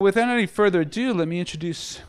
Without any further ado, let me introduce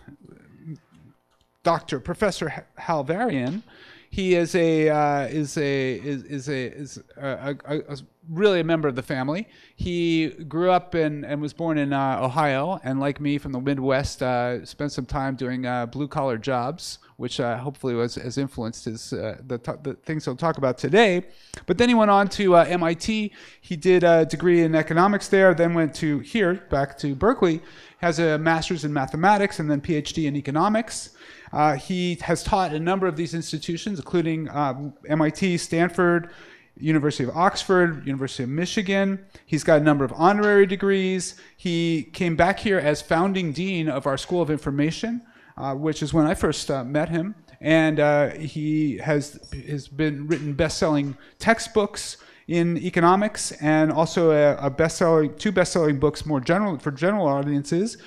Dr. Professor Hal Varian. He is a uh, is a is, is a is a, a, a, really a member of the family. He grew up in and was born in uh, Ohio, and like me from the Midwest, uh, spent some time doing uh, blue collar jobs, which uh, hopefully was has influenced his uh, the, the things he'll talk about today. But then he went on to MIT. He did a degree in economics there. Then went to here back to Berkeley. Has a master's in mathematics and then PhD in economics. Uh, he has taught a number of these institutions, including um, MIT, Stanford, University of Oxford, University of Michigan. He's got a number of honorary degrees. He came back here as founding dean of our School of Information, uh, which is when I first uh, met him. And uh, he has, has been written best-selling textbooks in economics and also a, a best-selling, two best-selling books more general for general audiences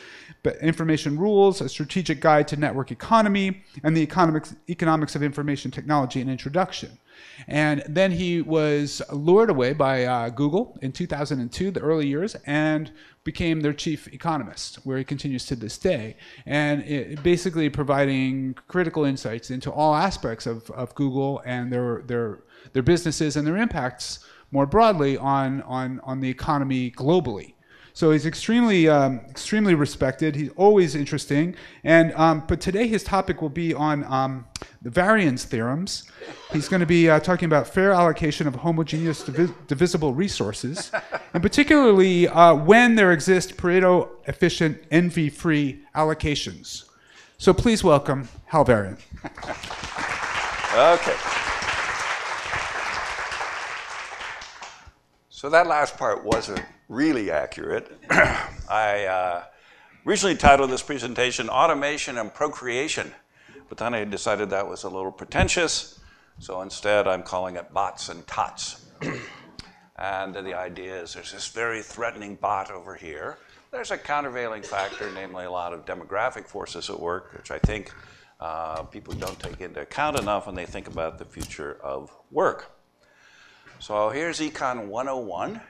information rules, a strategic guide to network economy, and the economics, economics of information technology, an introduction. And then he was lured away by uh, Google in 2002, the early years, and became their chief economist, where he continues to this day. And it, basically providing critical insights into all aspects of, of Google and their, their, their businesses and their impacts more broadly on, on, on the economy globally. So he's extremely, um, extremely respected. He's always interesting. And um, but today his topic will be on um, the Varian's theorems. He's going to be uh, talking about fair allocation of homogeneous divi- divisible resources, and particularly uh, when there exist Pareto efficient envy-free allocations. So please welcome Hal Varian. okay. So that last part wasn't really accurate. I uh, originally titled this presentation Automation and Procreation, but then I decided that was a little pretentious, so instead I'm calling it Bots and Tots. and the idea is there's this very threatening bot over here. There's a countervailing factor, namely a lot of demographic forces at work, which I think uh, people don't take into account enough when they think about the future of work. So here's Econ 101.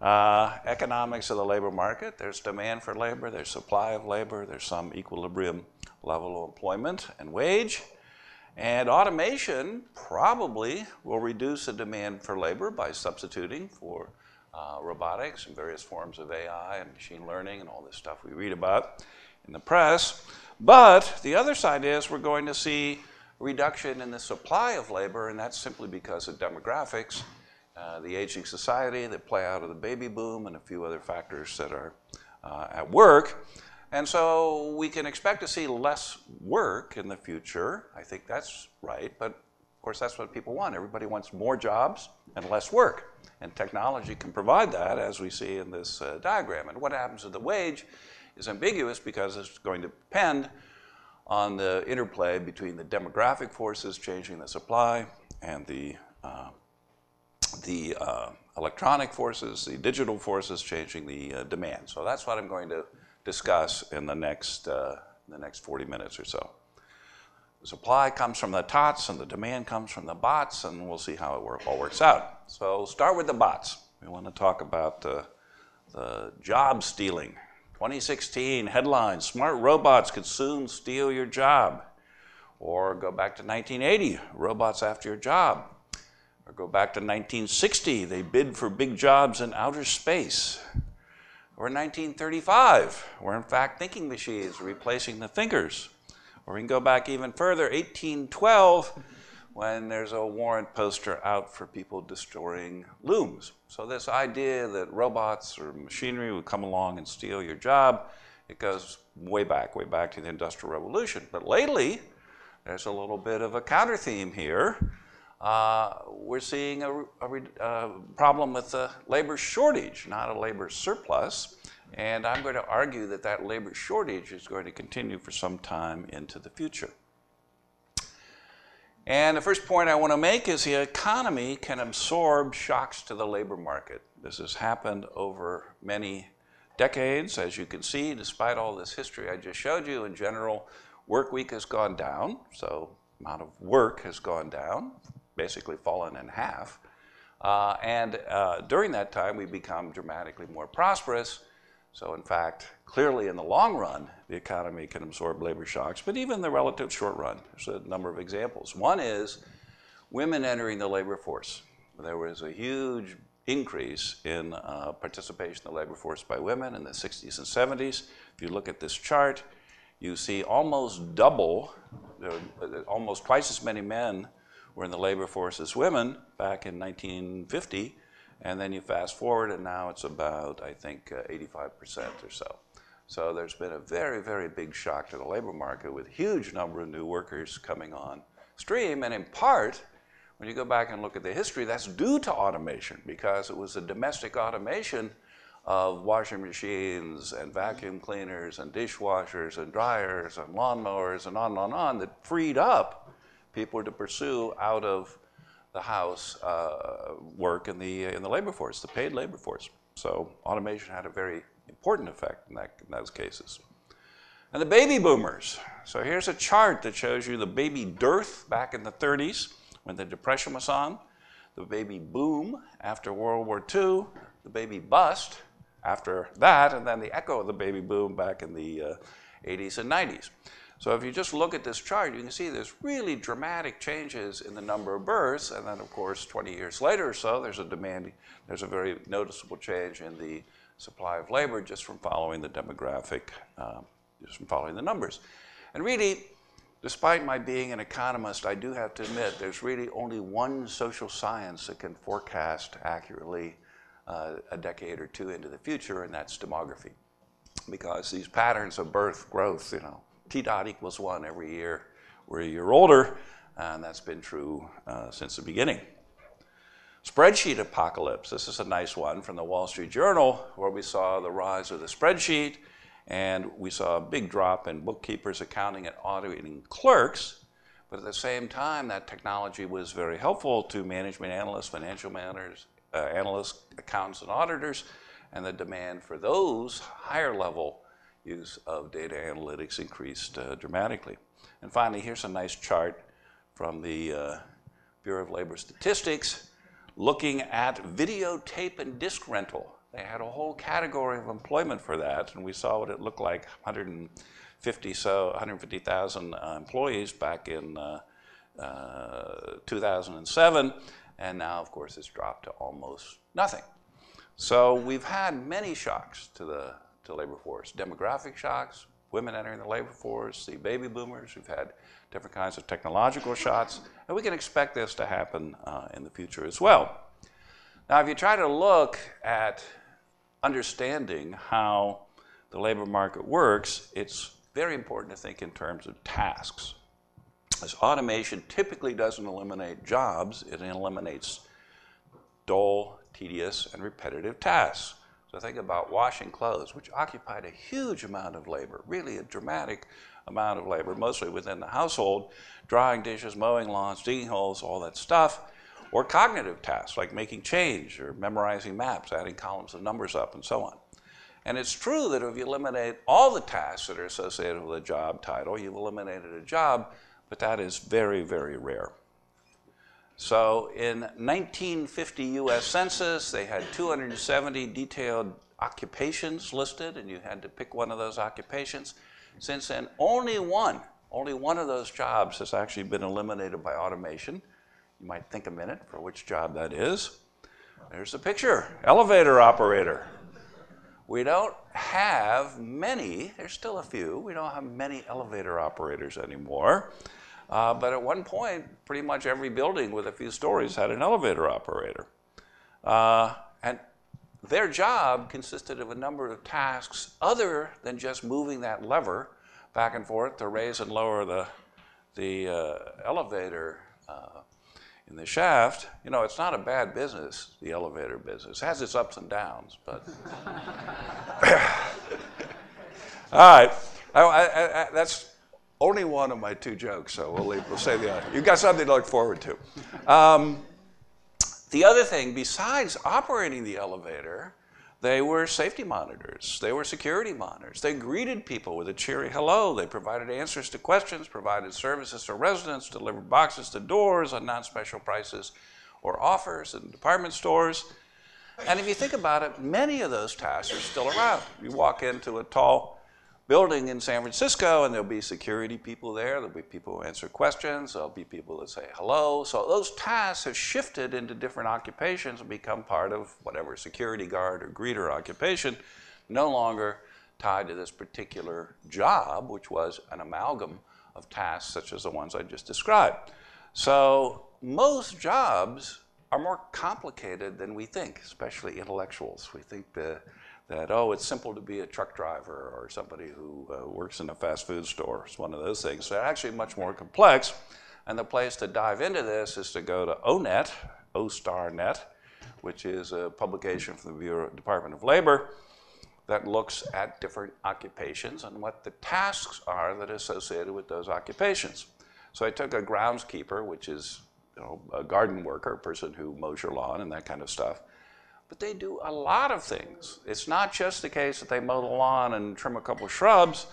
Uh, economics of the labor market, there's demand for labor, there's supply of labor, there's some equilibrium level of employment and wage. And automation probably will reduce the demand for labor by substituting for uh, robotics and various forms of AI and machine learning and all this stuff we read about in the press. But the other side is we're going to see reduction in the supply of labor, and that's simply because of demographics the aging society that play out of the baby boom and a few other factors that are uh, at work. And so we can expect to see less work in the future. I think that's right. But of course, that's what people want. Everybody wants more jobs and less work. And technology can provide that, as we see in this uh, diagram. And what happens to the wage is ambiguous because it's going to depend on the interplay between the demographic forces changing the supply and the uh, the uh, electronic forces, the digital forces changing the uh, demand. So that's what I'm going to discuss in the next, uh, the next 40 minutes or so. The supply comes from the tots and the demand comes from the bots, and we'll see how it work, all works out. So start with the bots. We want to talk about the job stealing. 2016 headline, smart robots could soon steal your job. Or go back to 1980, robots after your job. Or go back to 1960, they bid for big jobs in outer space. Or 1935, where in fact thinking machines replacing the thinkers. Or we can go back even further, 1812, when there's a warrant poster out for people destroying looms. So this idea that robots or machinery would come along and steal your job, it goes way back, way back to the Industrial Revolution. But lately, there's a little bit of a counter theme here Uh, we're seeing a, a, a uh, problem with a labor shortage, not a labor surplus. And I'm going to argue that that labor shortage is going to continue for some time into the future. And the first point I want to make is the economy can absorb shocks to the labor market. This has happened over many decades. As you can see, despite all this history I just showed you, in general, work week has gone down. So amount of work has gone down basically fallen in half. Uh, and uh, during that time, we become dramatically more prosperous. So, in fact, clearly in the long run, the economy can absorb labor shocks, but even in the relative short run, there's a number of examples. One is women entering the labor force. There was a huge increase in uh, participation in the labor force by women in the 60s and 70s. If you look at this chart, you see almost double, almost twice as many men were in the labor force as women back in 1950. And then you fast forward, and now it's about, I think, uh, 85% or so. So there's been a very, very big shock to the labor market with huge number of new workers coming on stream. And in part, when you go back and look at the history, that's due to automation because it was the domestic automation of washing machines and vacuum cleaners and dishwashers and dryers and lawnmowers and on and on, and on that freed up people to pursue out of the house uh, work in the, in the labor force, the paid labor force. So automation had a very important effect in, that, in those cases. And the baby boomers. So here's a chart that shows you the baby dearth back in the 30s when the Depression was on, the baby boom after World War II, the baby bust after that, and then the echo of the baby boom back in the uh, 80s and 90s. So if you just look at this chart, you can see there's really dramatic changes in the number of births, and then of course 20 years later or so, there's a demand, there's a very noticeable change in the supply of labor just from following the demographic, uh, just from following the numbers. And really, despite my being an economist, I do have to admit there's really only one social science that can forecast accurately uh, a decade or two into the future, and that's demography. Because these patterns of birth growth, you know, T dot equals one every year. We're a year older, and that's been true uh, since the beginning. Spreadsheet apocalypse. This is a nice one from the Wall Street Journal, where we saw the rise of the spreadsheet, and we saw a big drop in bookkeepers, accounting, and auditing clerks. But at the same time, that technology was very helpful to management analysts, financial managers, uh, analysts, accountants, and auditors, and the demand for those higher level use of data analytics increased uh, dramatically. And finally, here's a nice chart from the uh, Bureau of Labor Statistics looking at videotape and disc rental. They had a whole category of employment for that, and we saw what it looked like 150 so 150,000 uh, employees back in uh, uh, 2007, and now, of course, it's dropped to almost nothing. So we've had many shocks to the to labor force. Demographic shocks, women entering the labor force, the baby boomers, we've had different kinds of technological shocks, and we can expect this to happen uh, in the future as well. Now, if you try to look at understanding how the labor market works, it's very important to think in terms of tasks. As automation typically doesn't eliminate jobs, it eliminates dull, tedious, and repetitive tasks. So think about washing clothes, which occupied a huge amount of labor, really a dramatic amount of labor, mostly within the household, drying dishes, mowing lawns, digging holes, all that stuff, or cognitive tasks like making change or memorizing maps, adding columns of numbers up, and so on. And it's true that if you eliminate all the tasks that are associated with a job title, you've eliminated a job, but that is very, very rare. So in 1950 US Census, they had 270 detailed occupations listed, and you had to pick one of those occupations. Since then, only one, only one of those jobs has actually been eliminated by automation. You might think a minute for which job that is. There's the picture, elevator operator. We don't have many, there's still a few, we don't have many elevator operators anymore. Uh, but at one point, pretty much every building with a few stories had an elevator operator. Uh, and their job consisted of a number of tasks other than just moving that lever back and forth to raise and lower the, the uh, elevator uh, in the shaft. You know, it's not a bad business, the elevator business. It has its ups and downs, but. All right. I, I, I, that's only one of my two jokes, so we'll, leave, we'll say the other. You've got something to look forward to. Um, the other thing, besides operating the elevator, they were safety monitors. They were security monitors. They greeted people with a cheery hello. They provided answers to questions, provided services to residents, delivered boxes to doors, on non special prices or offers in department stores. And if you think about it, many of those tasks are still around. You walk into a tall building in San Francisco, and there'll be security people there, there'll be people who answer questions, there'll be people that say hello. So those tasks have shifted into different occupations and become part of whatever security guard or greeter occupation, no longer tied to this particular job, which was an amalgam of tasks such as the ones I just described. So most jobs are more complicated than we think, especially intellectuals. We think the that, oh, it's simple to be a truck driver or somebody who uh, works in a fast food store. It's one of those things. They're actually much more complex. And the place to dive into this is to go to ONET, O*NET, which is a publication from the Bureau, Department of Labor that looks at different occupations and what the tasks are that are associated with those occupations. So I took a groundskeeper, which is you know, a garden worker, a person who mows your lawn and that kind of stuff, but they do a lot of things. It's not just the case that they mow the lawn and trim a couple of shrubs.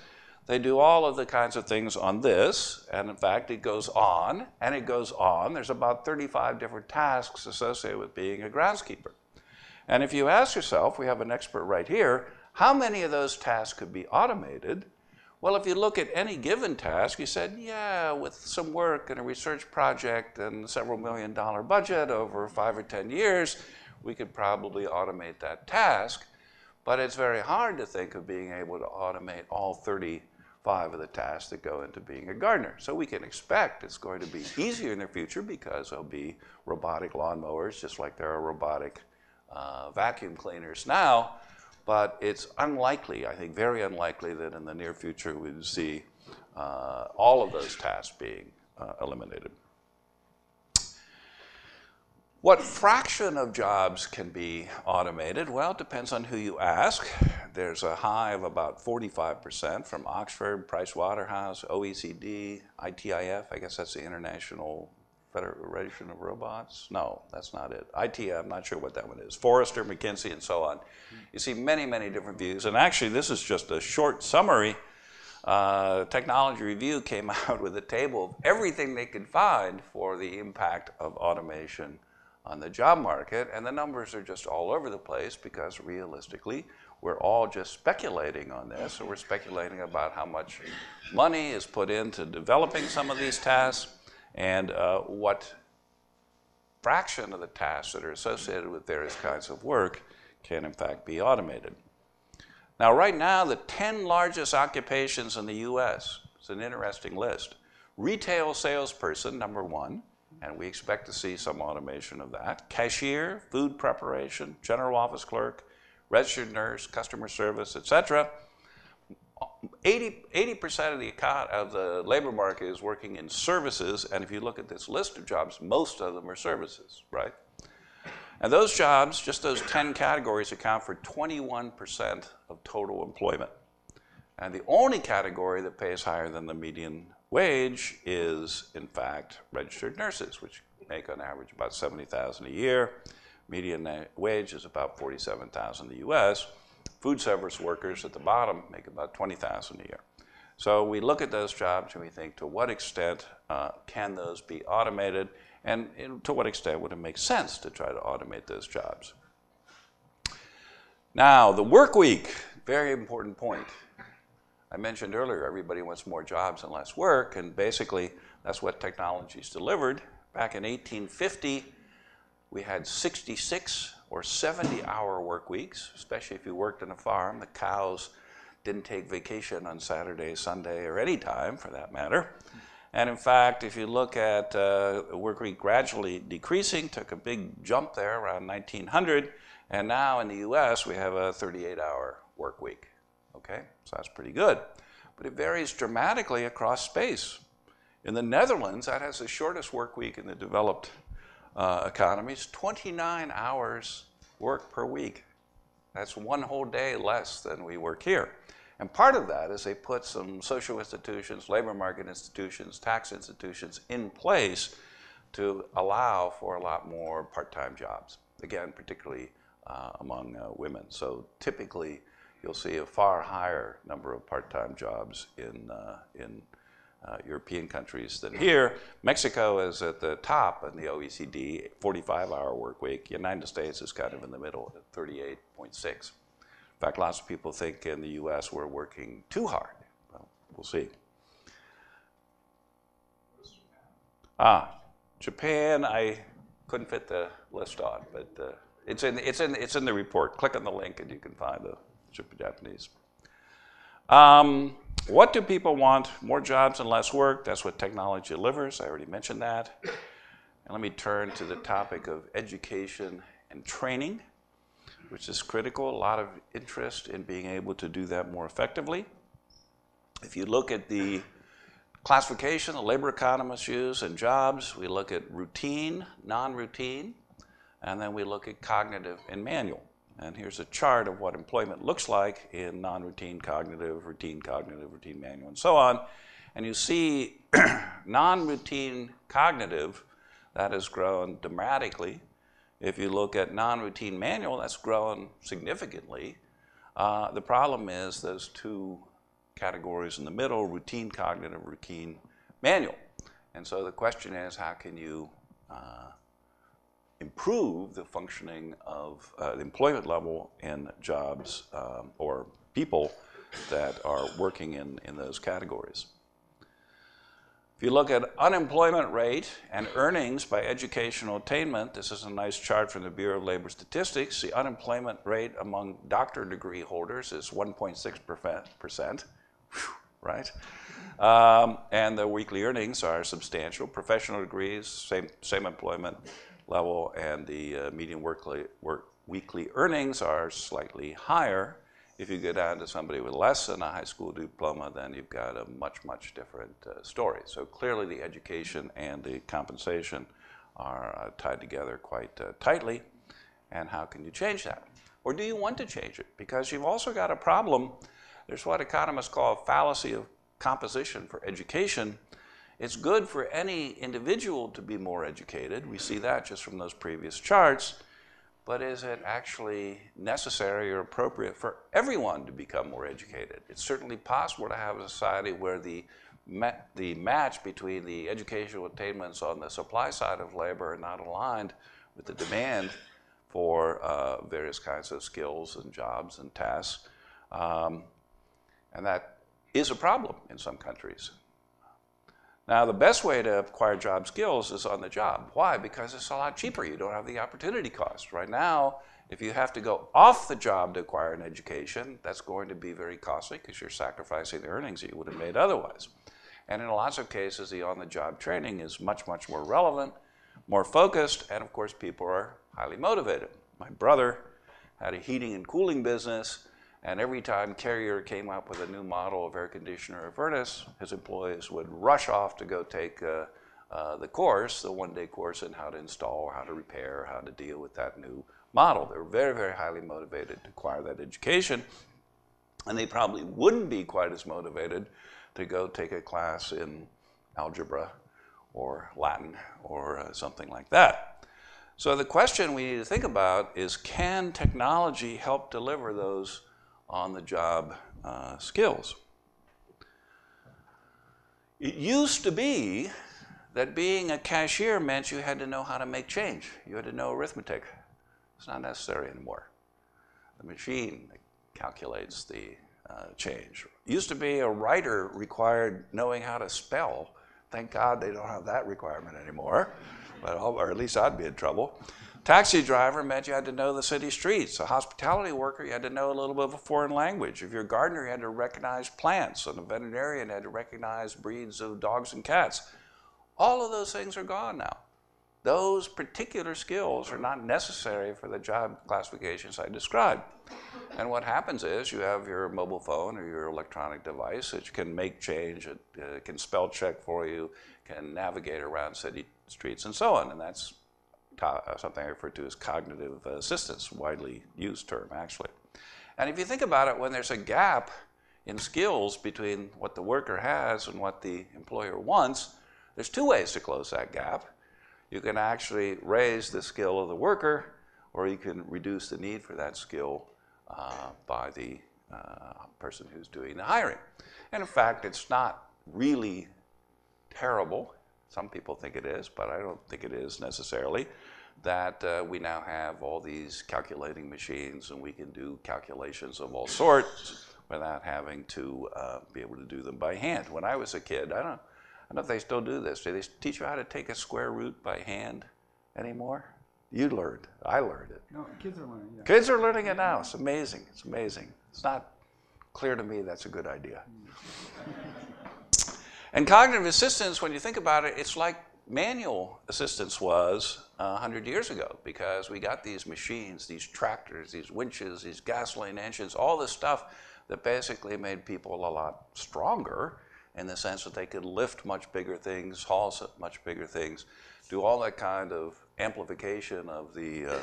They do all of the kinds of things on this, and in fact, it goes on and it goes on. There's about 35 different tasks associated with being a groundskeeper. And if you ask yourself, we have an expert right here, how many of those tasks could be automated? Well, if you look at any given task, you said, yeah, with some work and a research project and several million dollar budget over five or 10 years, we could probably automate that task, but it's very hard to think of being able to automate all 35 of the tasks that go into being a gardener. So we can expect it's going to be easier in the future because there'll be robotic lawnmowers, just like there are robotic uh, vacuum cleaners now, but it's unlikely, I think very unlikely, that in the near future we'd see uh, all of those tasks being uh, eliminated. What fraction of jobs can be automated? Well, it depends on who you ask. There's a high of about 45% from Oxford, Pricewaterhouse, OECD, ITIF, I guess that's the International Federation of Robots? No, that's not it. ITF, I'm not sure what that one is. Forrester, McKinsey, and so on. You see many, many different views. And actually, this is just a short summary. Uh, Technology Review came out with a table of everything they could find for the impact of automation on the job market, and the numbers are just all over the place because realistically, we're all just speculating on this. So we're speculating about how much money is put into developing some of these tasks and uh, what fraction of the tasks that are associated with various kinds of work can in fact be automated. Now, right now, the 10 largest occupations in the US, it's an interesting list. Retail salesperson, number one and we expect to see some automation of that. Cashier, food preparation, general office clerk, registered nurse, customer service, et cetera. 80, percent of the, of the labor market is working in services, and if you look at this list of jobs, most of them are services, right? And those jobs, just those 10 categories, account for 21% of total employment. And the only category that pays higher than the median wage is, in fact, registered nurses, which make on average about 70,000 a year. Median wage is about 47,000 in the U.S. Food service workers at the bottom make about 20,000 a year. So we look at those jobs and we think, to what extent uh, can those be automated, and to what extent would it make sense to try to automate those jobs? Now, the work week, very important point. I mentioned earlier, everybody wants more jobs and less work, and basically that's what technology's delivered. Back in 1850, we had 66 or 70 hour work weeks, especially if you worked on a farm. The cows didn't take vacation on Saturday, Sunday, or any time for that matter. And in fact, if you look at uh, work week gradually decreasing, took a big jump there around 1900, and now in the US we have a 38 hour work week. Okay, so that's pretty good. But it varies dramatically across space. In the Netherlands, that has the shortest work week in the developed uh, economies 29 hours work per week. That's one whole day less than we work here. And part of that is they put some social institutions, labor market institutions, tax institutions in place to allow for a lot more part time jobs, again, particularly uh, among uh, women. So typically, you'll see a far higher number of part-time jobs in, uh, in uh, European countries than here. Mexico is at the top in the OECD, 45-hour work week. United States is kind of in the middle at 38.6. In fact, lots of people think in the U.S. we're working too hard. Well, we'll see. Ah, Japan, I couldn't fit the list on, but uh, it's, in, it's, in, it's in the report. Click on the link and you can find the Japanese. Um, what do people want? More jobs and less work. That's what technology delivers. I already mentioned that. And let me turn to the topic of education and training, which is critical. A lot of interest in being able to do that more effectively. If you look at the classification the labor economists use in jobs, we look at routine, non-routine, and then we look at cognitive and manual. And here's a chart of what employment looks like in non-routine cognitive, routine cognitive, routine manual, and so on. And you see non-routine cognitive, that has grown dramatically. If you look at non-routine manual, that's grown significantly. Uh, the problem is those two categories in the middle, routine cognitive, routine manual. And so the question is, how can you uh, improve the functioning of uh, the employment level in jobs um, or people that are working in, in those categories. If you look at unemployment rate and earnings by educational attainment, this is a nice chart from the Bureau of Labor Statistics. The unemployment rate among doctor degree holders is 1.6%, right? Um, and the weekly earnings are substantial. Professional degrees, same, same employment level, and the uh, median weekly earnings are slightly higher. If you go down to somebody with less than a high school diploma, then you've got a much, much different uh, story. So clearly the education and the compensation are uh, tied together quite tightly. And how can you change that? Or do you want to change it? Because you've also got a problem. There's what economists call a fallacy of composition for education it's good for any individual to be more educated. We see that just from those previous charts. But is it actually necessary or appropriate for everyone to become more educated? It's certainly possible to have a society where the, the match between the educational attainments on the supply side of labor are not aligned with the demand for uh, various kinds of skills and jobs and tasks. Um, and that is a problem in some countries. Now, the best way to acquire job skills is on the job. Why? Because it's a lot cheaper. You don't have the opportunity cost. Right now, if you have to go off the job to acquire an education, that's going to be very costly because you're sacrificing the earnings that you would have made otherwise. And in lots of cases, the on-the-job training is much, much more relevant, more focused, and of course, people are highly motivated. My brother had a heating and cooling business, and every time Carrier came up with a new model of air conditioner or furnace, his employees would rush off to go take uh, uh, the course, the one day course in how to install, how to repair, how to deal with that new model. They were very, very highly motivated to acquire that education. And they probably wouldn't be quite as motivated to go take a class in algebra or Latin or uh, something like that. So the question we need to think about is can technology help deliver those on the job uh, skills. It used to be that being a cashier meant you had to know how to make change. You had to know arithmetic. It's not necessary anymore. The machine calculates the uh, change. It used to be a writer required knowing how to spell. Thank God they don't have that requirement anymore, but or at least I'd be in trouble. Taxi driver meant you had to know the city streets. A hospitality worker, you had to know a little bit of a foreign language. If you're a gardener, you had to recognize plants. And a veterinarian had to recognize breeds of dogs and cats. All of those things are gone now. Those particular skills are not necessary for the job classifications I described. And what happens is you have your mobile phone or your electronic device that can make change, it uh, can spell check for you, can navigate around city streets and so on. And that's something I refer to as cognitive assistance, widely used term actually. And if you think about it, when there's a gap in skills between what the worker has and what the employer wants, there's two ways to close that gap. You can actually raise the skill of the worker, or you can reduce the need for that skill uh, by the uh, person who's doing the hiring. And in fact, it's not really terrible. Some people think it is, but I don't think it is necessarily. That uh, we now have all these calculating machines and we can do calculations of all sorts without having to uh, be able to do them by hand. When I was a kid, I don't, I don't know if they still do this. Do they teach you how to take a square root by hand anymore? You learned. I learned it. No, kids are learning. Yeah. Kids are learning it now. It's amazing. It's amazing. It's not clear to me that's a good idea. and cognitive assistance, when you think about it, it's like manual assistance was uh, 100 years ago because we got these machines, these tractors, these winches, these gasoline engines, all this stuff that basically made people a lot stronger in the sense that they could lift much bigger things, haul much bigger things, do all that kind of amplification of the uh,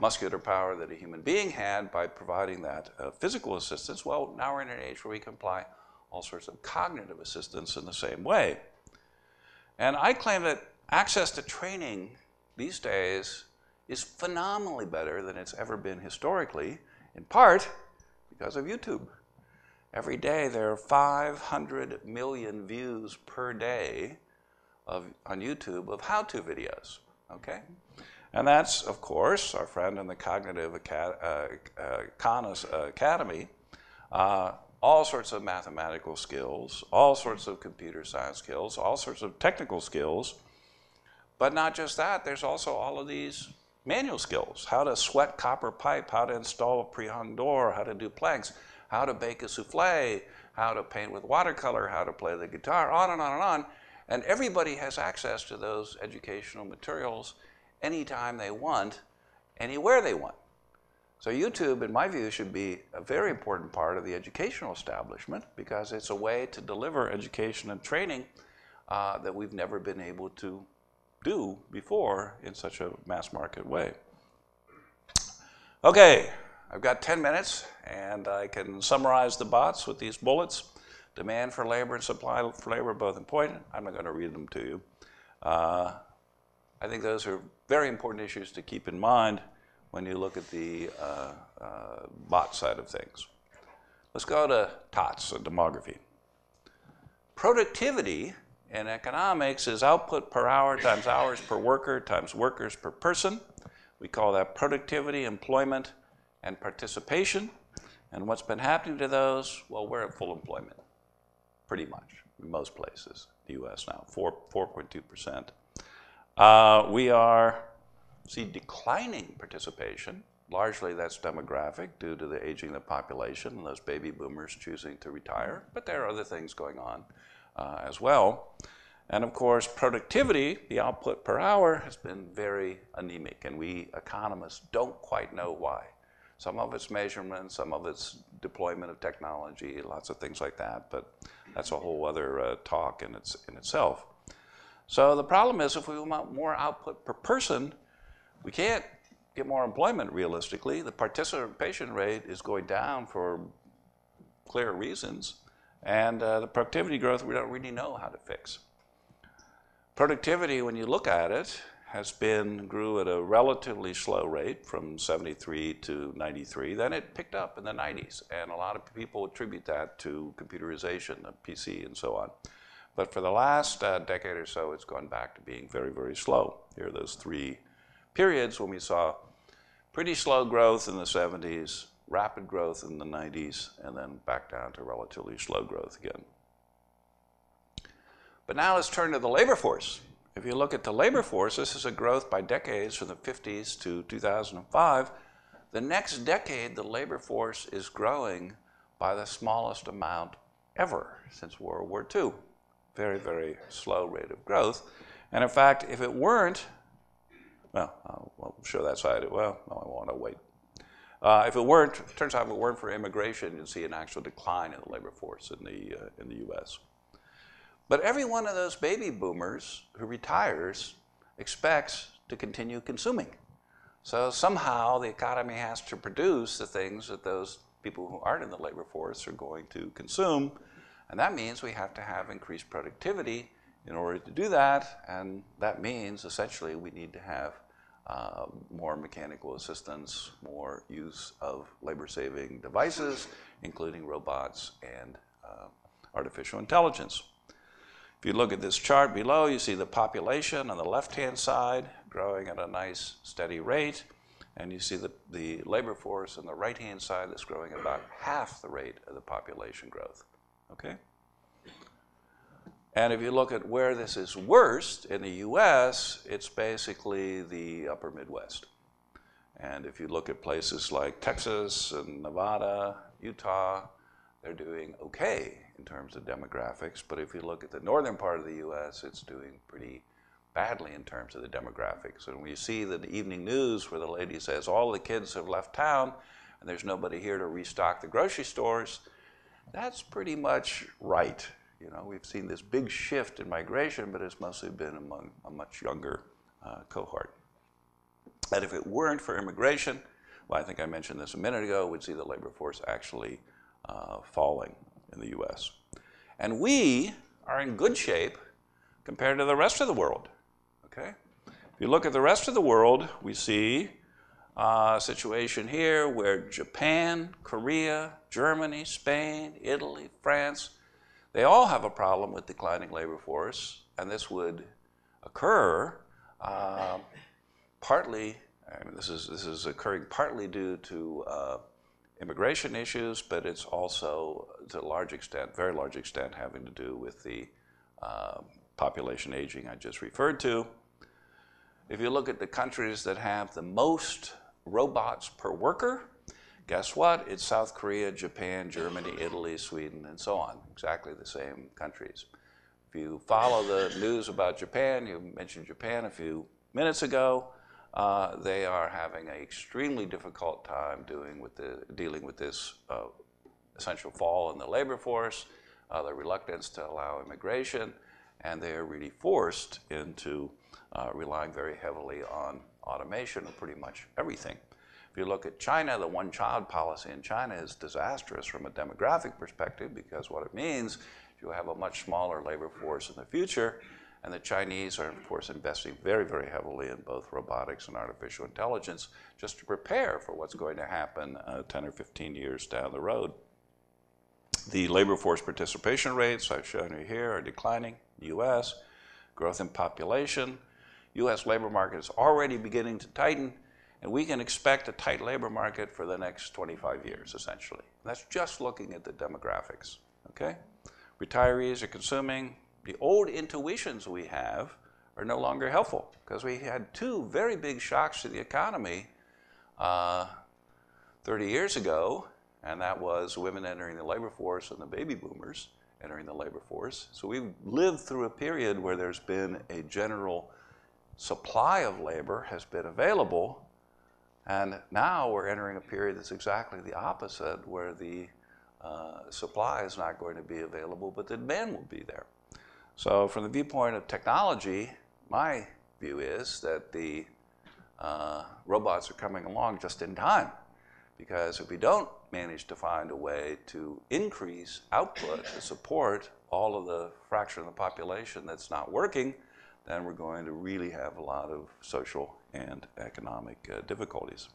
muscular power that a human being had by providing that uh, physical assistance. Well, now we're in an age where we can apply all sorts of cognitive assistance in the same way. And I claim that access to training these days is phenomenally better than it's ever been historically, in part because of YouTube. Every day there are 500 million views per day of, on YouTube of how-to videos, okay? And that's, of course, our friend in the Cognitive Acad uh, uh, Academy, uh, all sorts of mathematical skills, all sorts of computer science skills, all sorts of technical skills. But not just that, there's also all of these manual skills, how to sweat copper pipe, how to install a pre-hung door, how to do planks, how to bake a souffle, how to paint with watercolor, how to play the guitar, on and on and on. And everybody has access to those educational materials anytime they want, anywhere they want. So YouTube, in my view, should be a very important part of the educational establishment because it's a way to deliver education and training uh, that we've never been able to do before in such a mass market way. Okay, I've got 10 minutes and I can summarize the bots with these bullets. Demand for labor and supply for labor both important. I'm not going to read them to you. Uh, I think those are very important issues to keep in mind when you look at the uh, uh, bot side of things. Let's go to TOTS, demography. Productivity in economics is output per hour times hours per worker times workers per person. We call that productivity, employment, and participation. And what's been happening to those? Well, we're at full employment, pretty much, in most places, the US now, 4, 4.2%. Uh, we are see declining participation. Largely that's demographic due to the aging of the population and those baby boomers choosing to retire, but there are other things going on uh, as well. And of course, productivity, the output per hour, has been very anemic, and we economists don't quite know why. Some of it's measurement, some of it's deployment of technology, lots of things like that, but that's a whole other uh, talk in, its, in itself. So the problem is if we want more output per person, we can't get more employment realistically. The participation rate is going down for clear reasons, and uh, the productivity growth we don't really know how to fix. Productivity, when you look at it, has been grew at a relatively slow rate from 73 to 93. Then it picked up in the 90s, and a lot of people attribute that to computerization of PC and so on. But for the last uh, decade or so, it's gone back to being very, very slow. Here are those three periods when we saw pretty slow growth in the 70s, rapid growth in the 90s, and then back down to relatively slow growth again. But now let's turn to the labor force. If you look at the labor force, this is a growth by decades from the 50s to 2005. The next decade, the labor force is growing by the smallest amount ever since World War II. Very, very slow rate of growth. And in fact, if it weren't well, I'll, show that side. Well, no, I want to wait. Uh, if it weren't, it turns out if it weren't for immigration, you'd see an actual decline in the labor force in the, uh, in the U.S. But every one of those baby boomers who retires expects to continue consuming. So somehow the economy has to produce the things that those people who aren't in the labor force are going to consume. And that means we have to have increased productivity in order to do that. And that means essentially we need to have more mechanical assistance, more use of labor-saving devices, including robots and uh, artificial intelligence. If you look at this chart below, you see the population on the left-hand side growing at a nice steady rate, and you see the, the labor force on the right-hand side that's growing at about half the rate of the population growth, okay? And if you look at where this is worst in the US, it's basically the upper Midwest. And if you look at places like Texas and Nevada, Utah, they're doing okay in terms of demographics. But if you look at the northern part of the US, it's doing pretty badly in terms of the demographics. And when you see the evening news where the lady says all the kids have left town and there's nobody here to restock the grocery stores, that's pretty much right. You know, we've seen this big shift in migration, but it's mostly been among a much younger uh, cohort. And if it weren't for immigration, well, I think I mentioned this a minute ago, we'd see the labor force actually uh, falling in the US. And we are in good shape compared to the rest of the world. Okay? If you look at the rest of the world, we see a situation here where Japan, Korea, Germany, Spain, Italy, France, they all have a problem with declining labor force, and this would occur uh, partly, I mean, this is, this is occurring partly due to uh, immigration issues, but it's also, to a large extent, very large extent, having to do with the uh, population aging I just referred to. If you look at the countries that have the most robots per worker, Guess what? It's South Korea, Japan, Germany, Italy, Sweden, and so on. Exactly the same countries. If you follow the news about Japan, you mentioned Japan a few minutes ago, uh, they are having an extremely difficult time doing with the, dealing with this uh, essential fall in the labor force, uh, the reluctance to allow immigration, and they are really forced into uh, relying very heavily on automation of pretty much everything. If you look at China, the one child policy in China is disastrous from a demographic perspective because what it means, is you'll have a much smaller labor force in the future. And the Chinese are, of course, investing very, very heavily in both robotics and artificial intelligence just to prepare for what's going to happen uh, 10 or 15 years down the road. The labor force participation rates I've shown you here are declining US. Growth in population. US labor market is already beginning to tighten and we can expect a tight labor market for the next 25 years, essentially. That's just looking at the demographics, okay? Retirees are consuming. The old intuitions we have are no longer helpful because we had two very big shocks to the economy uh, 30 years ago, and that was women entering the labor force and the baby boomers entering the labor force. So we've lived through a period where there's been a general supply of labor has been available, and now we're entering a period that's exactly the opposite, where the uh, supply is not going to be available, but the demand will be there. So, from the viewpoint of technology, my view is that the uh, robots are coming along just in time. Because if we don't manage to find a way to increase output to support all of the fraction of the population that's not working, then we're going to really have a lot of social and economic uh, difficulties.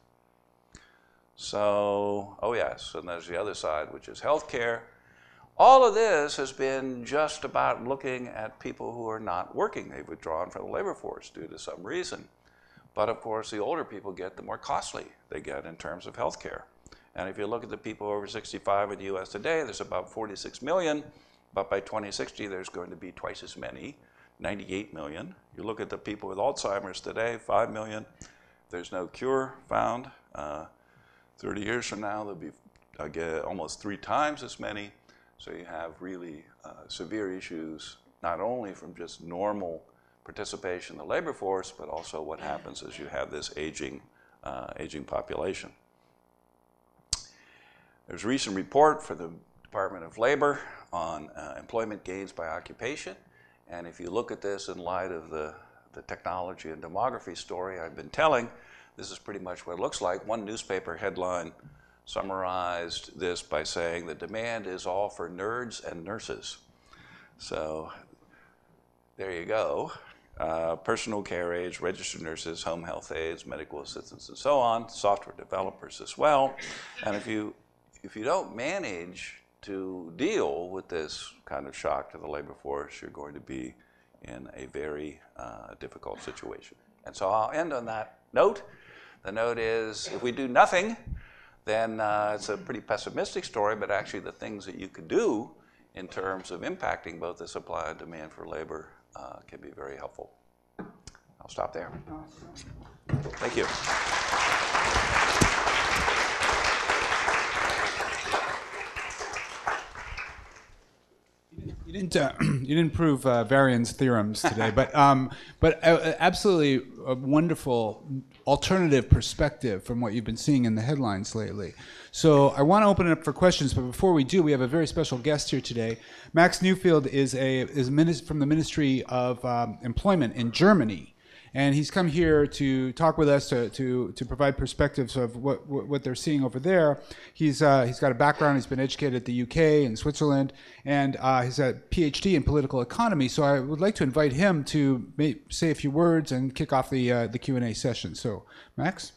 So, oh yes, and there's the other side, which is healthcare. All of this has been just about looking at people who are not working. They've withdrawn from the labor force due to some reason. But of course, the older people get, the more costly they get in terms of healthcare. And if you look at the people over 65 in the US today, there's about 46 million, but by 2060, there's going to be twice as many. 98 million. You look at the people with Alzheimer's today, 5 million. There's no cure found. Uh, 30 years from now, there'll be again, almost three times as many. So you have really uh, severe issues, not only from just normal participation in the labor force, but also what happens as you have this aging, uh, aging population. There's a recent report for the Department of Labor on uh, employment gains by occupation. And if you look at this in light of the, the technology and demography story I've been telling, this is pretty much what it looks like. One newspaper headline summarized this by saying the demand is all for nerds and nurses. So there you go. Uh, personal care aides, registered nurses, home health aides, medical assistants, and so on, software developers as well. And if you, if you don't manage to deal with this kind of shock to the labor force, you're going to be in a very uh, difficult situation. And so I'll end on that note. The note is if we do nothing, then uh, it's a pretty pessimistic story, but actually the things that you could do in terms of impacting both the supply and demand for labor uh, can be very helpful. I'll stop there. Thank you. You didn't, uh, you didn't prove uh, Varian's theorems today, but, um, but uh, absolutely a wonderful alternative perspective from what you've been seeing in the headlines lately. So I want to open it up for questions, but before we do, we have a very special guest here today. Max Neufeind is, a, is from the Ministry of um, Employment in Germany and he's come here to talk with us to, to, to provide perspectives of what, what they're seeing over there. He's, uh, he's got a background, he's been educated at the UK and Switzerland, and uh, he's a PhD in political economy. So I would like to invite him to say a few words and kick off the, uh, the Q&A session. So, Max?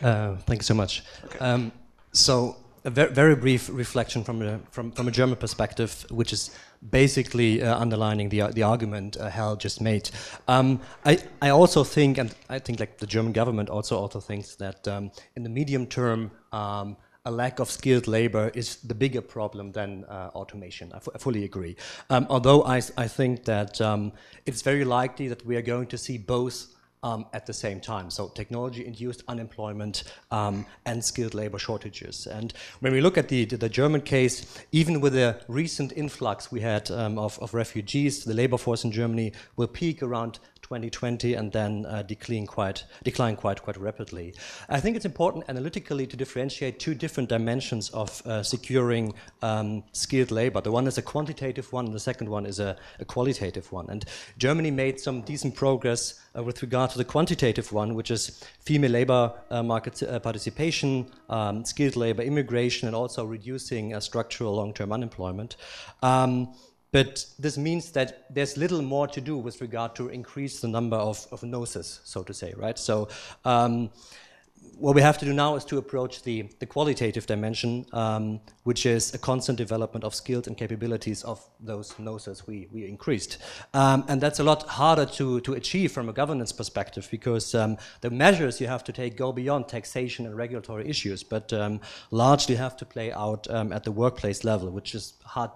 Uh, thank you so much. Okay. Um, so a very, very brief reflection from a, from, from a German perspective, which is basically uh, underlining the, the argument uh, Hal just made. Um, I, I also think, and I think like the German government also also thinks that um, in the medium term, um, a lack of skilled labor is the bigger problem than uh, automation. I, fully agree. Um, although I, I think that um, it's very likely that we are going to see both um, at the same time. So technology-induced unemployment um, and skilled labor shortages. And when we look at the, the German case, even with the recent influx we had um, of, of refugees, the labor force in Germany will peak around 2020 and then uh, decline quite decline quite quite rapidly. I think it's important analytically to differentiate two different dimensions of uh, securing um, skilled labor. The one is a quantitative one, and the second one is a, a qualitative one. And Germany made some decent progress uh, with regard to the quantitative one, which is female labor uh, market uh, participation, um, skilled labor immigration, and also reducing uh, structural long-term unemployment. Um, but this means that there's little more to do with regard to increase the number of, of noses, so to say, right? So um, what we have to do now is to approach the, the qualitative dimension, um, which is a constant development of skills and capabilities of those noses we, we increased. Um, and that's a lot harder to, to achieve from a governance perspective because um, the measures you have to take go beyond taxation and regulatory issues, but um, largely have to play out um, at the workplace level, which is hard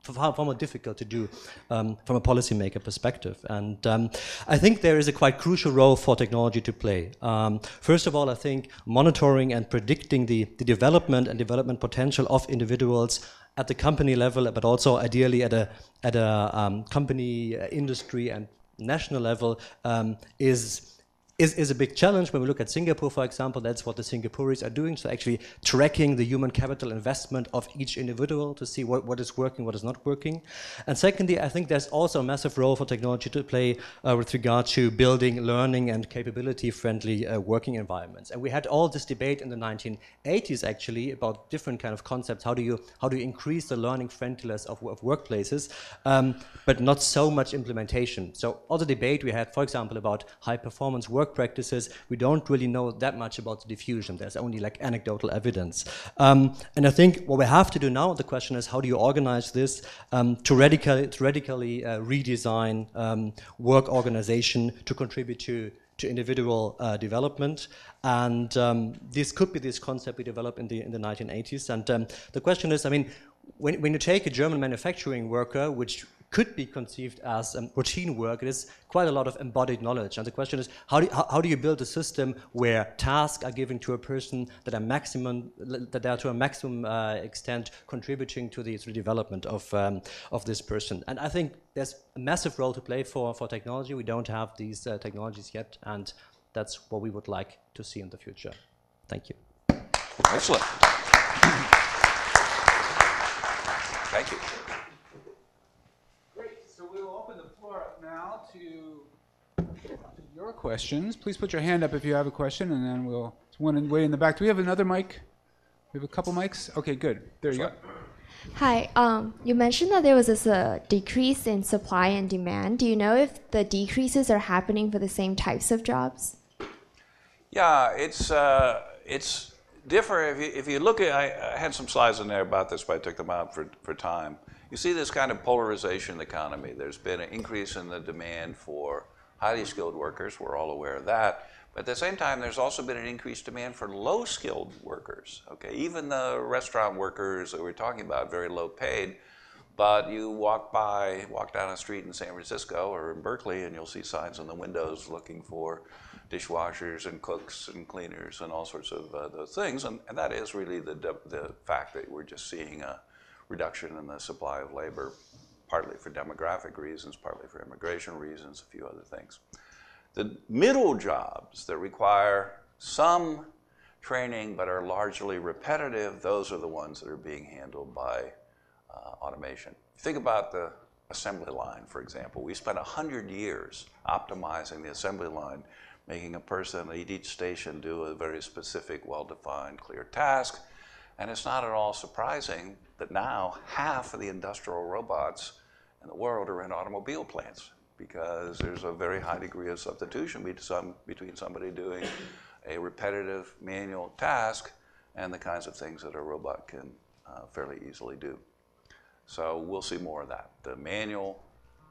far, more difficult to do um, from a policymaker perspective. And um, I think there is a quite crucial role for technology to play. Um, first of all, I think monitoring and predicting the, the development and development potential of individuals at the company level, but also ideally at a, at a um, company, uh, industry, and national level um, is is, is a big challenge. When we look at Singapore, for example, that's what the Singaporeans are doing. So actually tracking the human capital investment of each individual to see what, what is working, what is not working. And secondly, I think there's also a massive role for technology to play uh, with regard to building learning and capability-friendly uh, working environments. And we had all this debate in the 1980s actually about different kind of concepts. How do you how do you increase the learning friendliness of, of workplaces, um, but not so much implementation. So all the debate we had, for example, about high performance work work practices, we don't really know that much about the diffusion. There's only like anecdotal evidence. Um, and I think what we have to do now, the question is how do you organize this um, to, radically, to radically uh, redesign um, work organization to contribute to to individual uh, development. And um, this could be this concept we developed in the in the 1980s. And um, the question is, I mean, when, when you take a German manufacturing worker, which could be conceived as um, routine work. It is quite a lot of embodied knowledge. And the question is, how do, you, how, how, do you build a system where tasks are given to a person that are maximum, that are to a maximum uh, extent contributing to the, to development of, um, of this person? And I think there's a massive role to play for, for technology. We don't have these uh, technologies yet, and that's what we would like to see in the future. Thank you. Excellent. Thank you. To your questions. Please put your hand up if you have a question, and then we'll one way in the back. Do we have another mic? We have a couple mics. Okay, good. There you go. Hi. Um, you mentioned that there was this uh, decrease in supply and demand. Do you know if the decreases are happening for the same types of jobs? Yeah, it's uh, it's differ if you, if you look at, I, I had some slides in there about this, but I took them out for, for time. You see this kind of polarization in the economy. There's been an increase in the demand for highly skilled workers. We're all aware of that. But at the same time, there's also been an increased demand for low skilled workers. Okay, even the restaurant workers that we're talking about, very low paid. But you walk by, walk down a street in San Francisco or in Berkeley, and you'll see signs on the windows looking for dishwashers and cooks and cleaners and all sorts of uh, those things. And, and that is really the, the fact that we're just seeing a reduction in the supply of labor, partly for demographic reasons, partly for immigration reasons, a few other things. The middle jobs that require some training but are largely repetitive, those are the ones that are being handled by uh, automation. Think about the assembly line, for example. We spent 100 years optimizing the assembly line making a person at each station do a very specific, well-defined, clear task. And it's not at all surprising that now half of the industrial robots in the world are in automobile plants because there's a very high degree of substitution between somebody doing a repetitive manual task and the kinds of things that a robot can uh, fairly easily do. So we'll see more of that. The manual,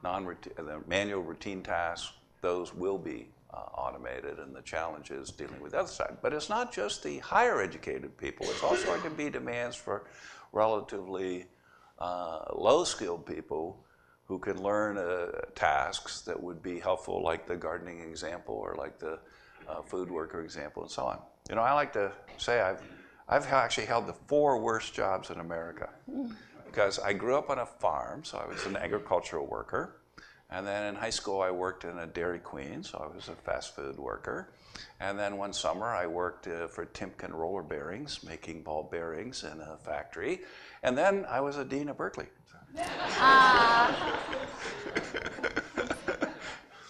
routine tasks, those will be uh, automated, and the challenge is dealing with the other side. But it's not just the higher educated people, it's also going to be demands for relatively uh, low skilled people who can learn uh, tasks that would be helpful, like the gardening example or like the uh, food worker example, and so on. You know, I like to say I've, I've actually held the four worst jobs in America because I grew up on a farm, so I was an agricultural worker. And then in high school, I worked in a Dairy Queen, so I was a fast food worker. And then one summer, I worked uh, for Timken Roller Bearings, making ball bearings in a factory. And then I was a dean at Berkeley. Uh.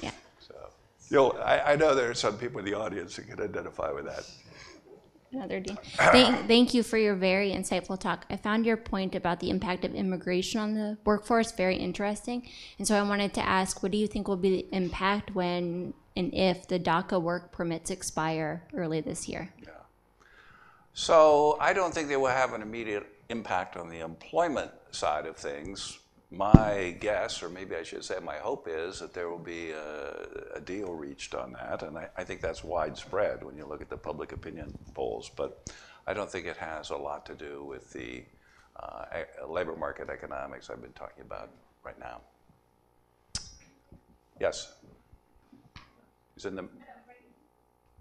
yeah. So, you'll, I, I know there are some people in the audience who can identify with that another dean. thank, thank you for your very insightful talk. I found your point about the impact of immigration on the workforce very interesting. And so I wanted to ask what do you think will be the impact when and if the DACA work permits expire early this year? Yeah. So I don't think they will have an immediate impact on the employment side of things my guess, or maybe I should say my hope, is that there will be a, deal reached on that. And I, think that's widespread when you look at the public opinion polls. But I don't think it has a lot to do with the uh, labor market economics I've been talking about right now. Yes? Is in the.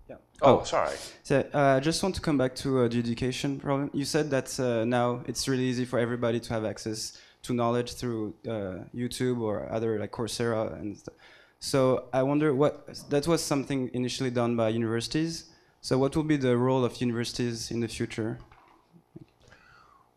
Yeah. Oh, oh, sorry. So uh, I just want to come back to uh, the education problem. You said that now it's really easy for everybody to have access to knowledge through uh, YouTube or other like Coursera and stuff. So I wonder what that was something initially done by universities. So what will be the role of universities in the future?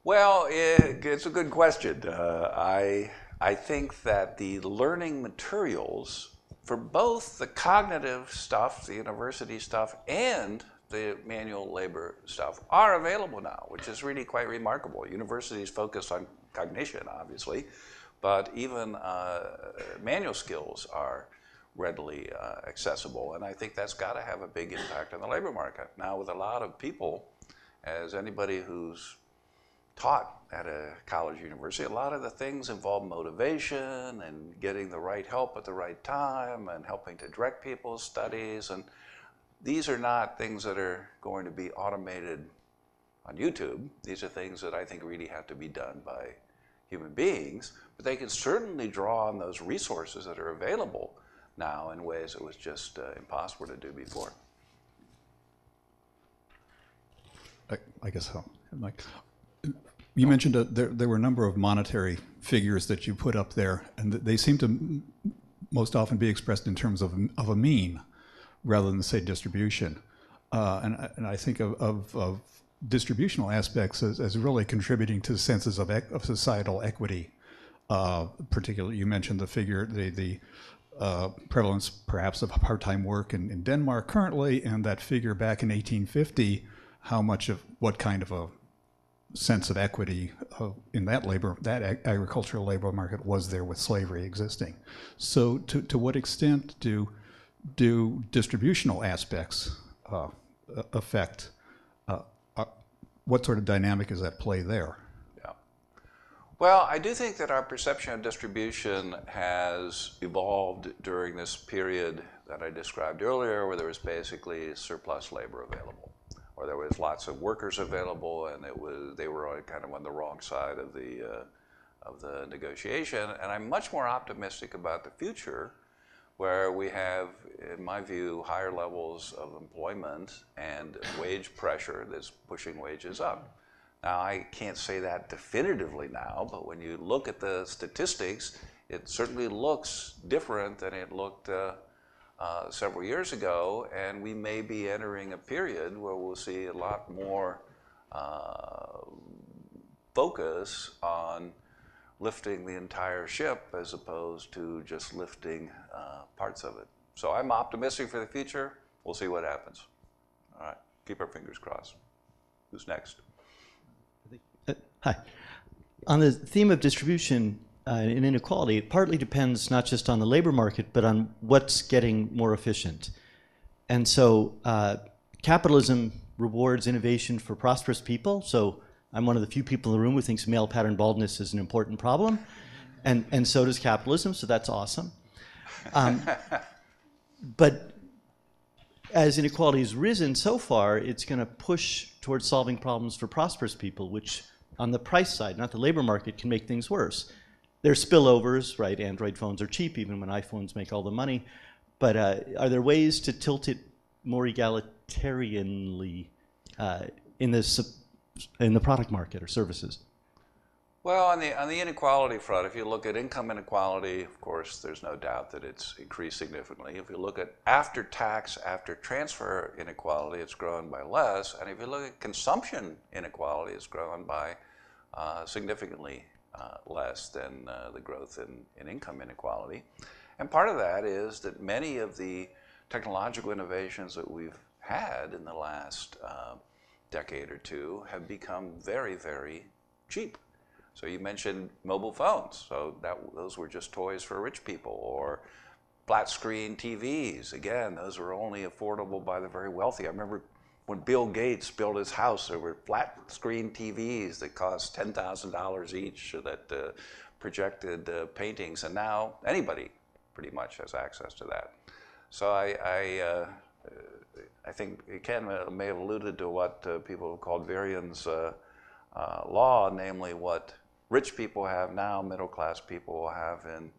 Well, it's a good question. Uh, I I think that the learning materials for both the cognitive stuff, the university stuff, and the manual labor stuff are available now, which is really quite remarkable. Universities focus on cognition, obviously, but even uh, manual skills are readily uh, accessible. And I think that's got to have a big impact on the labor market. Now, with a lot of people, as anybody who's taught at a college university, a lot of the things involve motivation and getting the right help at the right time and helping to direct people's studies. And these are not things that are going to be automated on YouTube. These are things that I think really have to be done by human beings, but they can certainly draw on those resources that are available now in ways it was just uh, impossible to do before. I, I guess so. Mike, you mentioned a, there, there were a number of monetary figures that you put up there, and they seem to most often be expressed in terms of, of a mean rather than, say, distribution. Uh, and, and I think of, of, of distributional aspects as, as really contributing to senses of, of societal equity. Uh, particularly, you mentioned the figure, the, the uh, prevalence perhaps of part-time work in, in, Denmark currently, and that figure back in 1850, how much of what kind of a sense of equity uh, in that labor, that ag agricultural labor market was there with slavery existing. So, to, to what extent do do distributional aspects uh, affect what sort of dynamic is at play there? Yeah. Well, I do think that our perception of distribution has evolved during this period that I described earlier, where there was basically surplus labor available, or there was lots of workers available, and it was they were kind of on the wrong side of the uh, of the negotiation. And I'm much more optimistic about the future, where we have, in my view, higher levels of employment and wage pressure that's pushing wages up. Now, I can't say that definitively now, but when you look at the statistics, it certainly looks different than it looked uh, uh, several years ago, and we may be entering a period where we'll see a lot more uh, focus on lifting the entire ship as opposed to just lifting uh, parts of it. So I'm optimistic for the future. We'll see what happens. All right, keep our fingers crossed. Who's next? Uh, hi. On the theme of distribution uh, and inequality, it partly depends not just on the labor market, but on what's getting more efficient. And so capitalism rewards innovation for prosperous people. So I'm one of the few people in the room who thinks male pattern baldness is an important problem. And, and so does capitalism, so that's awesome. Um, but as inequality has risen so far, it's going to push towards solving problems for prosperous people, which on the price side, not the labor market, can make things worse. There's spillovers, right? Android phones are cheap, even when iPhones make all the money. But uh, are there ways to tilt it more egalitarianly uh, in the in the product market or services? Well, on the, on the inequality front, if you look at income inequality, of course, there's no doubt that it's increased significantly. If you look at after tax, after transfer inequality, it's grown by less. And if you look at consumption inequality, it's grown by uh, significantly uh, less than uh, the growth in, in income inequality. And part of that is that many of the technological innovations that we've had in the last uh, decade or two have become very, very cheap. So you mentioned mobile phones. So that, those were just toys for rich people, or flat screen TVs. Again, those were only affordable by the very wealthy. I remember when Bill Gates built his house, there were flat screen TVs that cost $10,000 each that uh, projected uh, paintings, and now anybody pretty much has access to that. So I, I uh, I think Ken may have alluded to what uh, people have called Varian's uh, uh, law, namely what rich people have now, middle class people will have in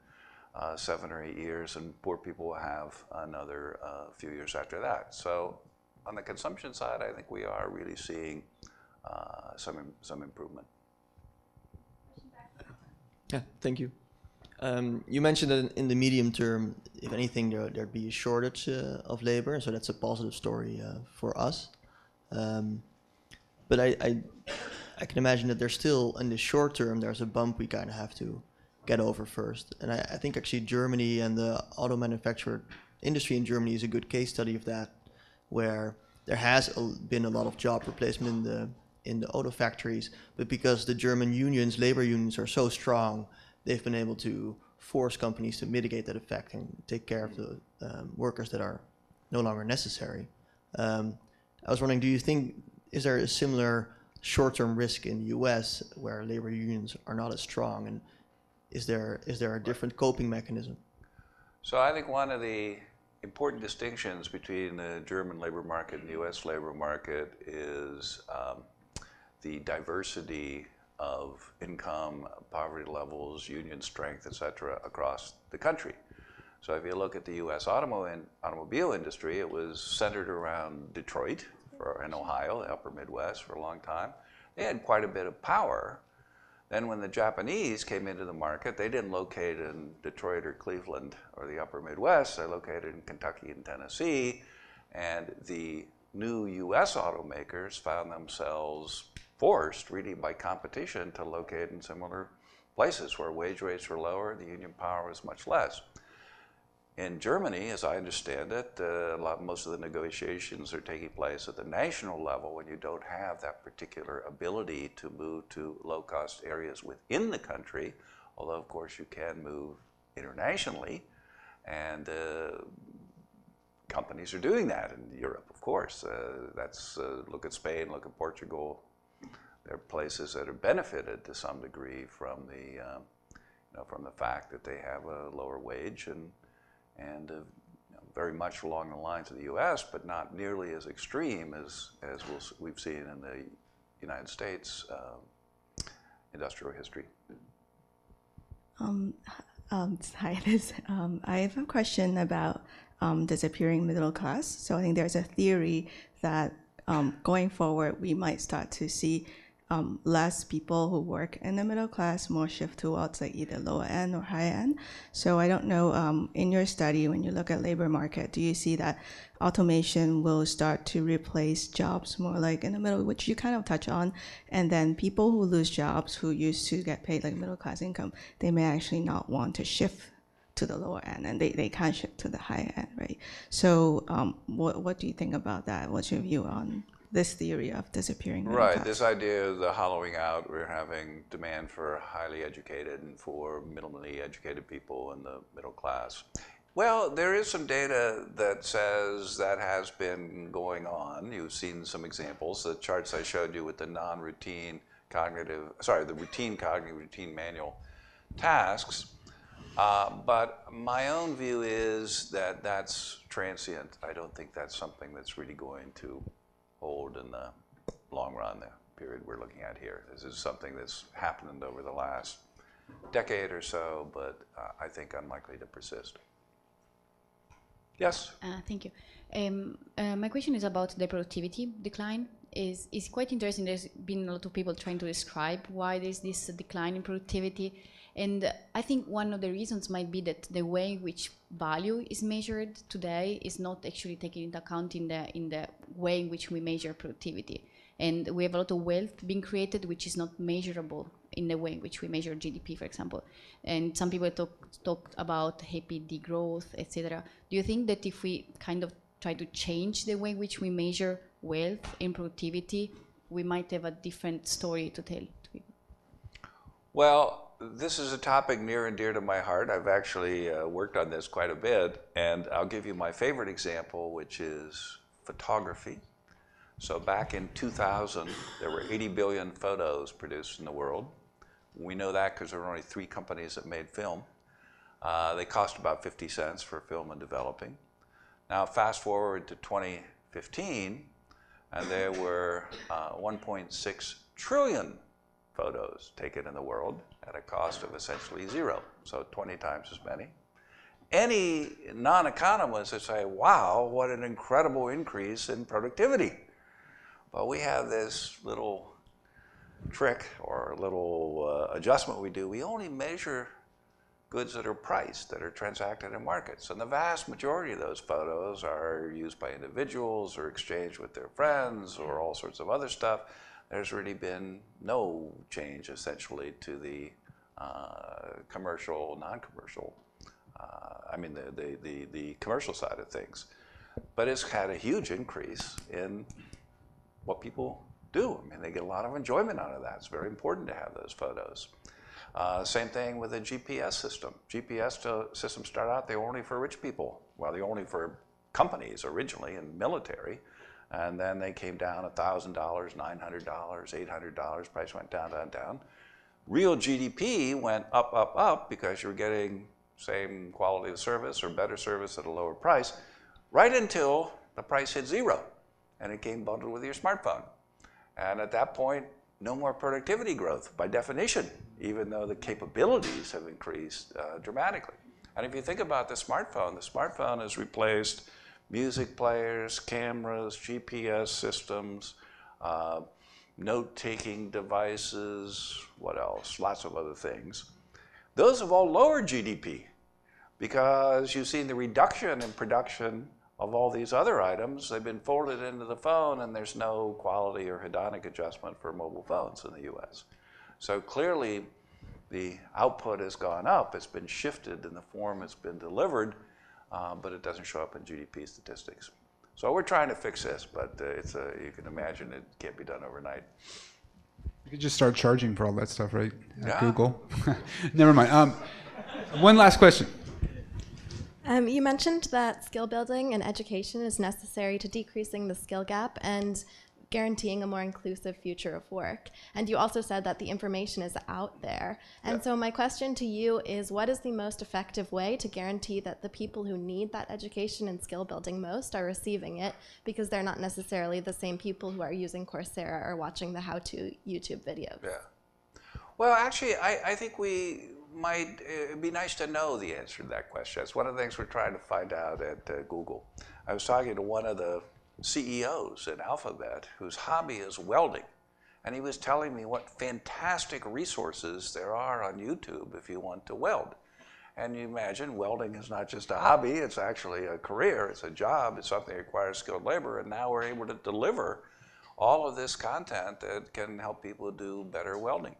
uh, seven or eight years, and poor people will have another uh, few years after that. So, on the consumption side, I think we are really seeing uh, some some improvement. Yeah, thank you. Um, you mentioned that in the medium term, if anything, there, there'd be a shortage uh, of labor, so that's a positive story uh, for us. Um, but I, can imagine that there's still, in the short term, there's a bump we kind of have to get over first. And I, think actually Germany and the auto manufacturer industry in Germany is a good case study of that, where there has been a lot of job replacement in the in the auto factories, but because the German unions, labor unions, are so strong they've been able to force companies to mitigate that effect and take care of the um, workers that are no longer necessary. Um, I was wondering, do you think is there a similar short-term risk in the U.S. where labor unions are not as strong, and is there is there a different coping mechanism? So I think one of the important distinctions between the German labor market and the U.S. labor market is um, the diversity of income, poverty levels, union strength, et cetera, across the country. So if you look at the U.S. automobile industry, it was centered around Detroit in Ohio, the upper Midwest for a long time. They had quite a bit of power. Then when the Japanese came into the market, they didn't locate in Detroit or Cleveland or the upper Midwest. They located in Kentucky and Tennessee. And the new U.S. automakers found themselves forced really by competition to locate in similar places where wage rates were lower, the union power was much less. In Germany, as I understand it, uh, lot, most of the negotiations are taking place at the national level when you don't have that particular ability to move to low-cost areas within the country, although of course you can move internationally, and uh, companies are doing that in Europe, of course. Uh, that's uh, look at Spain, look at Portugal, there are places that are benefited to some degree from the, um, you know, from the fact that they have a lower wage and, and uh, you know, very much along the lines of the U.S., but not nearly as extreme as, as we'll, we've seen in the United States um, industrial history. Um, um, hi, this, um, I have a question about um, disappearing middle class. So I think there's a theory that um, going forward, we might start to see um, less people who work in the middle class, more shift towards like either lower end or high end. So I don't know, um, in your study, when you look at labor market, do you see that automation will start to replace jobs more like in the middle, which you kind of touch on, and then people who lose jobs who used to get paid like middle class income, they may actually not want to shift to the lower end and they, they can't shift to the higher end, right? So um, what, what do you think about that? What's your view on this theory of disappearing Right. class? This idea of the hollowing out, we're having demand for highly educated and for minimally educated people in the middle class. Well, there is some data that says that has been going on. You've seen some examples. The charts I showed you with the non-routine cognitive, sorry, the routine cognitive, routine manual tasks. Uh, but my own view is that that's transient. I don't think that's something that's really going to hold in the long run, the period we're looking at here. This is something that's happened over the last decade or so, but uh, I think unlikely to persist. Yes? Uh, Thank you. Um, uh, my question is about the productivity decline. Is is quite interesting. There's been a lot of people trying to describe why there's this decline in productivity, and I think one of the reasons might be that the way in which value is measured today is not actually taken into account in the in the way in which we measure productivity. And we have a lot of wealth being created, which is not measurable in the way in which we measure GDP, for example. And some people talk talked about happy degrowth, etc. Do you think that if we kind of try to change the way in which we measure wealth and productivity, we might have a different story to tell to people? Well, this is a topic near and dear to my heart. I've actually uh, worked on this quite a bit, and I'll give you my favorite example, which is photography. So back in 2000, there were 80 billion photos produced in the world. We know that because there were only three companies that made film. Uh, they cost about 50 cents for film and developing. Now, fast forward to 2015, and there were uh, 1.6 trillion photos taken in the world at a cost of essentially zero, so 20 times as many. Any non economist would say, wow, what an incredible increase in productivity. But we have this little trick or little uh, adjustment we do. We only measure goods that are priced, that are transacted in markets. And the vast majority of those photos are used by individuals or exchanged with their friends or all sorts of other stuff. There's really been no change essentially to the uh, commercial, non commercial, I mean, the, commercial side of things. But it's had a huge increase in what people do. I mean, they get a lot of enjoyment out of that. It's very important to have those photos. Uh, same thing with a GPS system. GPS systems start out, they were only for rich people. Well, they were only for companies originally and military. And then they came down $1,000, $900, $800, price went down, down, down. Real GDP went up, up, up because you're getting same quality of service or better service at a lower price, right until the price hit zero and it came bundled with your smartphone. And at that point, no more productivity growth by definition, even though the capabilities have increased uh, dramatically. And if you think about the smartphone, the smartphone has replaced music players, cameras, GPS systems, uh, note taking devices, what else? Lots of other things. Those have all lowered GDP because you've seen the reduction in production of all these other items. They've been folded into the phone, and there's no quality or hedonic adjustment for mobile phones in the US. So clearly, the output has gone up. It's been shifted in the form it's been delivered, uh, but it doesn't show up in GDP statistics. So we're trying to fix this, but uh, it's a, you can imagine it can't be done overnight. You could just start charging for all that stuff, right? At Yeah. Google. Never mind. Um, one last question. Um, you mentioned that skill building and education is necessary to decreasing the skill gap, and guaranteeing a more inclusive future of work. And you also said that the information is out there. And so my question to you is what is the most effective way to guarantee that the people who need that education and skill building most are receiving it because they're not necessarily the same people who are using Coursera or watching the how-to YouTube videos? Yeah. Well, actually, I, I think we might, it'd be nice to know the answer to that question. That's one of the things we're trying to find out at uh, Google. I was talking to one of the CEOs at Alphabet whose hobby is welding. And he was telling me what fantastic resources there are on YouTube if you want to weld. And you imagine welding is not just a hobby, it's actually a career, it's a job, it's something that requires skilled labor. And now we're able to deliver all of this content that can help people do better welding.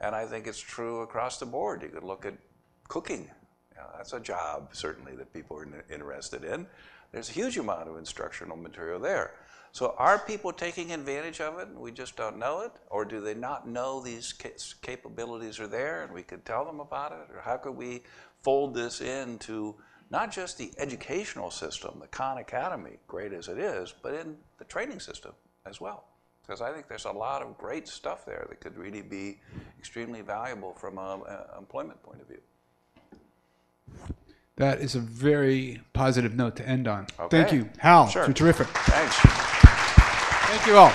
And I think it's true across the board. You could look at cooking. You know, that's a job, certainly, that people are interested in. There's a huge amount of instructional material there. So are people taking advantage of it and we just don't know it? Or do they not know these capabilities are there and we could tell them about it? Or how could we fold this into not just the educational system, the Khan Academy, great as it is, but in the training system as well? Because I think there's a lot of great stuff there that could really be extremely valuable from an employment point of view. That is a very positive note to end on. Okay. Thank you, Hal. Sure. You're terrific. Thanks. Thank you all.